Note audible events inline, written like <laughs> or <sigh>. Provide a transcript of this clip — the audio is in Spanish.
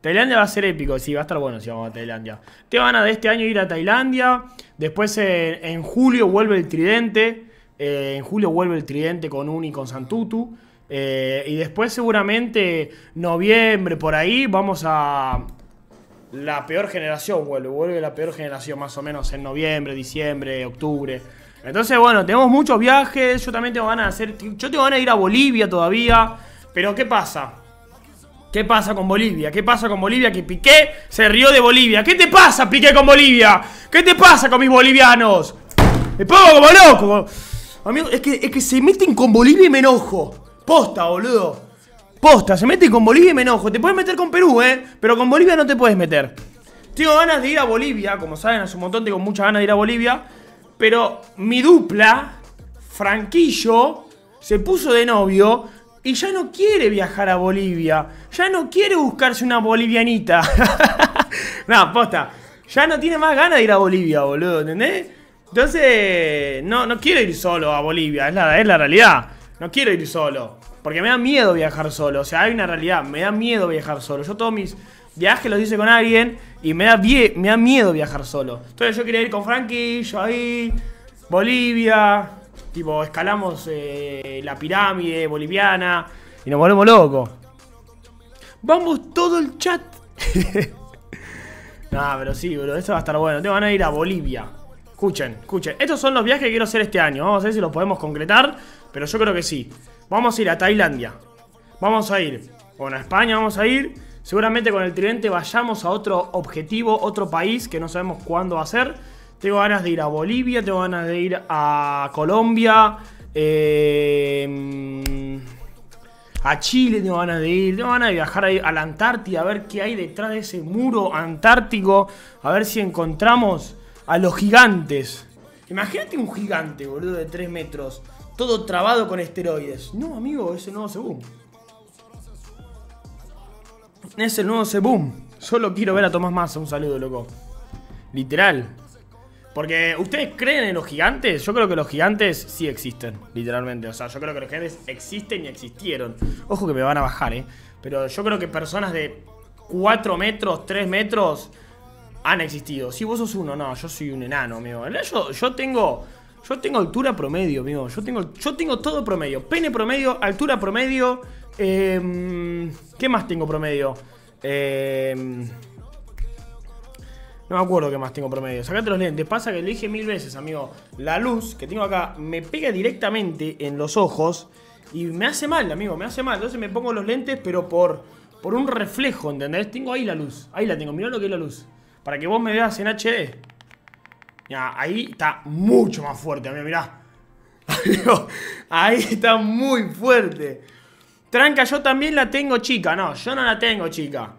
Tailandia va a ser épico, sí, va a estar bueno si vamos a Tailandia. Te van a de este año ir a Tailandia. Después en julio vuelve el Tridente. Eh, en julio vuelve el Tridente con Uni y con Santutu. Eh, y después seguramente noviembre por ahí vamos a la peor generación vuelve, vuelve la peor generación más o menos en noviembre, diciembre, octubre. Entonces, bueno, tenemos muchos viajes, yo también tengo ganas de hacer, yo tengo ganas de ir a Bolivia todavía, pero ¿qué pasa? ¿Qué pasa con Bolivia? ¿Qué pasa con Bolivia? Que Piqué se rió de Bolivia. ¿Qué te pasa, Piqué, con Bolivia? ¿Qué te pasa con mis bolivianos? Me pongo como loco. Amigo, es que, es que se meten con Bolivia y me enojo. Posta, boludo. Posta, se meten con Bolivia y me enojo. Te puedes meter con Perú, ¿eh? Pero con Bolivia no te puedes meter. Tengo ganas de ir a Bolivia, como saben, hace un montón tengo muchas ganas de ir a Bolivia. Pero mi dupla, Franquillo, se puso de novio y ya no quiere viajar a Bolivia. Ya no quiere buscarse una bolivianita. <laughs> no, posta. Ya no tiene más ganas de ir a Bolivia, boludo, ¿entendés? Entonces, no, no quiero ir solo a Bolivia, es la, es la realidad. No quiero ir solo. Porque me da miedo viajar solo. O sea, hay una realidad. Me da miedo viajar solo. Yo todos mis viajes los hice con alguien y me da, me da miedo viajar solo. Entonces yo quería ir con Frankie, yo ahí, Bolivia. Tipo, escalamos eh, la pirámide boliviana y nos volvemos locos. Vamos todo el chat. <laughs> nah, pero sí, bro, esto va a estar bueno. Te van a ir a Bolivia. Escuchen, escuchen. Estos son los viajes que quiero hacer este año. Vamos a ver si los podemos concretar. Pero yo creo que sí. Vamos a ir a Tailandia. Vamos a ir. Bueno, a España vamos a ir. Seguramente con el tridente vayamos a otro objetivo, otro país que no sabemos cuándo va a ser. Tengo ganas de ir a Bolivia, tengo ganas de ir a Colombia, eh, a Chile tengo ganas de ir, tengo ganas de viajar a la Antártida, a ver qué hay detrás de ese muro antártico, a ver si encontramos a los gigantes. Imagínate un gigante, boludo, de 3 metros, todo trabado con esteroides. No, amigo, ese nuevo Sebum. Es el nuevo Sebum. Solo quiero ver a Tomás Massa, un saludo, loco. Literal. Porque, ¿ustedes creen en los gigantes? Yo creo que los gigantes sí existen, literalmente. O sea, yo creo que los gigantes existen y existieron. Ojo que me van a bajar, ¿eh? Pero yo creo que personas de 4 metros, 3 metros han existido. Si vos sos uno, no, yo soy un enano, amigo. Yo, yo tengo. Yo tengo altura promedio, amigo. Yo tengo, yo tengo todo promedio. Pene promedio, altura promedio. Eh, ¿Qué más tengo promedio? Eh, no me acuerdo qué más tengo promedio. Sacate los lentes. Pasa que lo dije mil veces, amigo. La luz que tengo acá me pega directamente en los ojos. Y me hace mal, amigo. Me hace mal. Entonces me pongo los lentes, pero por, por un reflejo, ¿entendés? Tengo ahí la luz. Ahí la tengo. Mirá lo que es la luz. Para que vos me veas en HD. Ya, ahí está mucho más fuerte, amigo, mirá. <laughs> ahí está muy fuerte. Tranca, yo también la tengo chica. No, yo no la tengo chica.